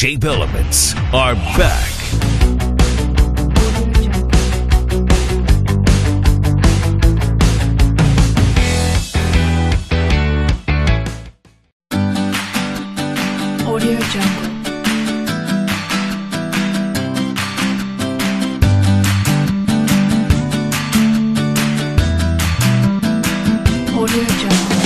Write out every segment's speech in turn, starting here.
Shape Elements are back. Audio Jungle. Audio Jungle.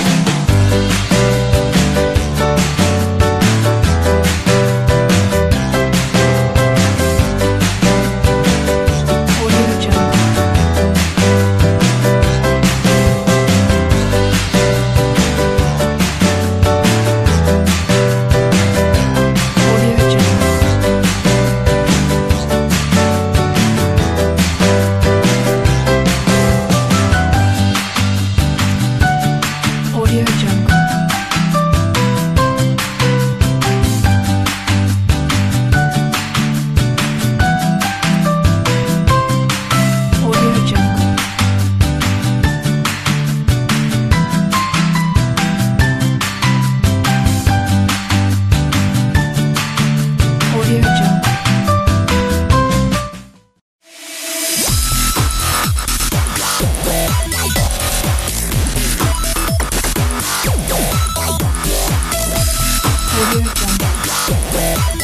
Liquid.